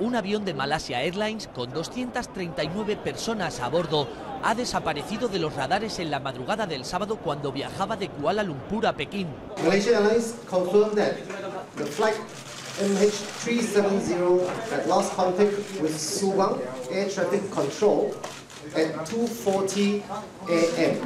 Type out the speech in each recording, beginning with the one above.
Un avión de Malasia Airlines con 239 personas a bordo ha desaparecido de los radares en la madrugada del sábado cuando viajaba de Kuala Lumpur a Pekín. Malaysia Airlines confirmed that the flight MH370 had lost contact with Subang Air Traffic Control at 2.40 a.m.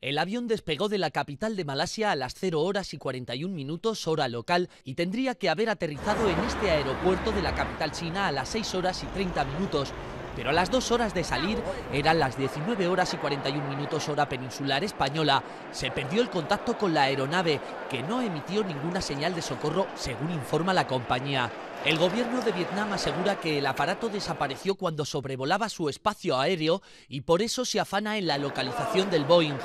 El avión despegó de la capital de Malasia a las 0 horas y 41 minutos hora local y tendría que haber aterrizado en este aeropuerto de la capital china a las 6 horas y 30 minutos. Pero a las 2 horas de salir eran las 19 horas y 41 minutos hora peninsular española. Se perdió el contacto con la aeronave, que no emitió ninguna señal de socorro, según informa la compañía. El gobierno de Vietnam asegura que el aparato desapareció cuando sobrevolaba su espacio aéreo y por eso se afana en la localización del Boeing.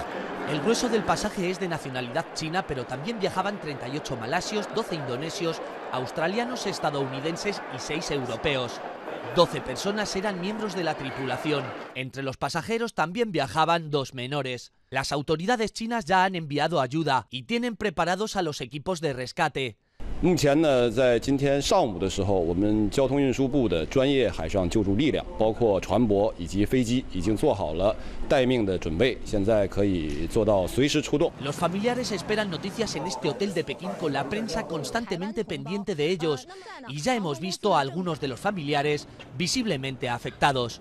El grueso del pasaje es de nacionalidad china, pero también viajaban 38 malasios, 12 indonesios, australianos, estadounidenses y 6 europeos. 12 personas eran miembros de la tripulación. Entre los pasajeros también viajaban dos menores. Las autoridades chinas ya han enviado ayuda y tienen preparados a los equipos de rescate. 目前呢，在今天上午的时候，我们交通运输部的专业海上救助力量，包括船舶以及飞机，已经做好了待命的准备，现在可以做到随时出动。 Los familiares esperan noticias en este hotel de Pekín con la prensa constantemente pendiente de ellos y ya hemos visto a algunos de los familiares visiblemente afectados.